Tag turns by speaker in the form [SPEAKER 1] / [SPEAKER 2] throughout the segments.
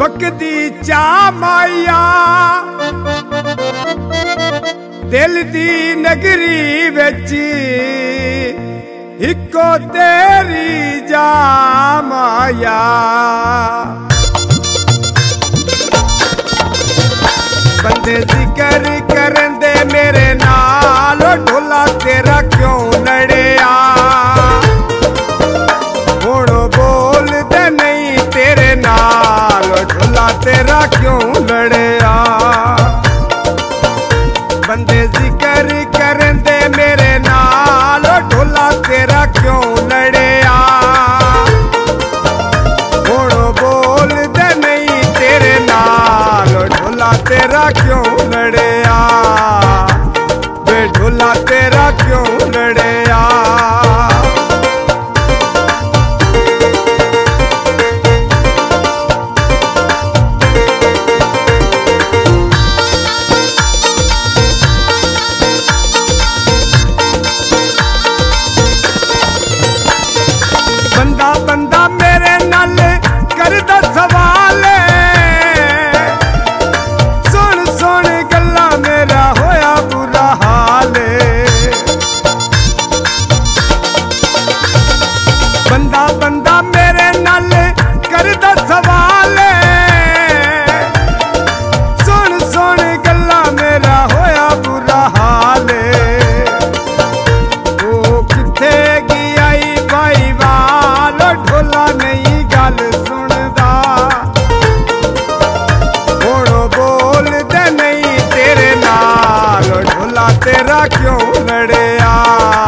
[SPEAKER 1] बकदी चा माया। दिल की नगरी बिच इको तेरी जा माया। बंदे ज़िक्र करे क्यों लड़े तेरा क्यों लड़िया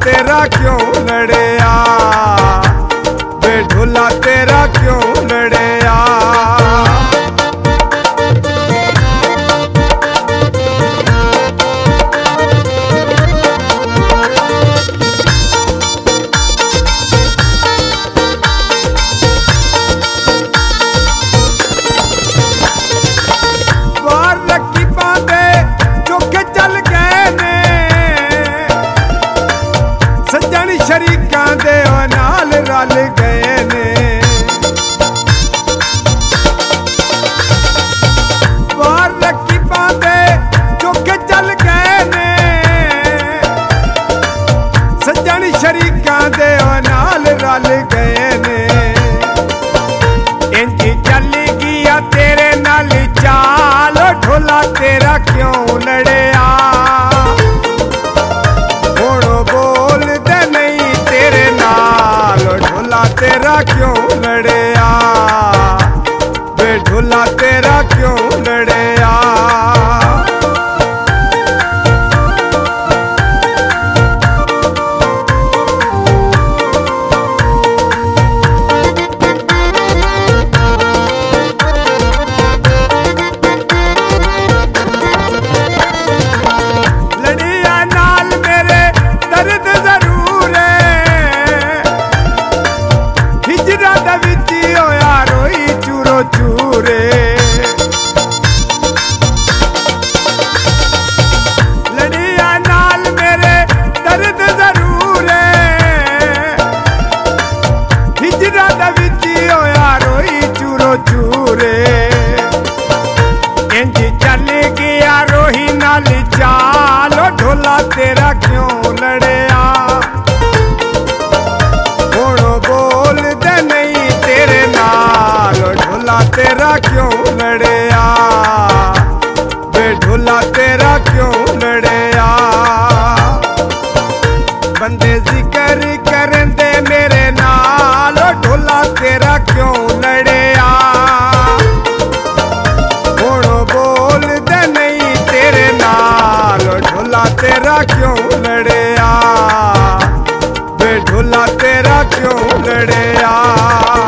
[SPEAKER 1] तेरा क्यों लड़े। ਦੇ ਨਾਲ ਰਲ तेरा क्यों लड़े लड़िया बेढुला तेरा क्यों लड़िया? बेढोला तेरा क्यों लड़िया? बंदे ज़िक्र करन दे मेरे नाल ढोला तेरा क्यों लड़िया? हूँ बोल दे नहीं तेरे नाल ढोला तेरा क्यों लड़िया? बेढोला तेरा क्यों लड़िया?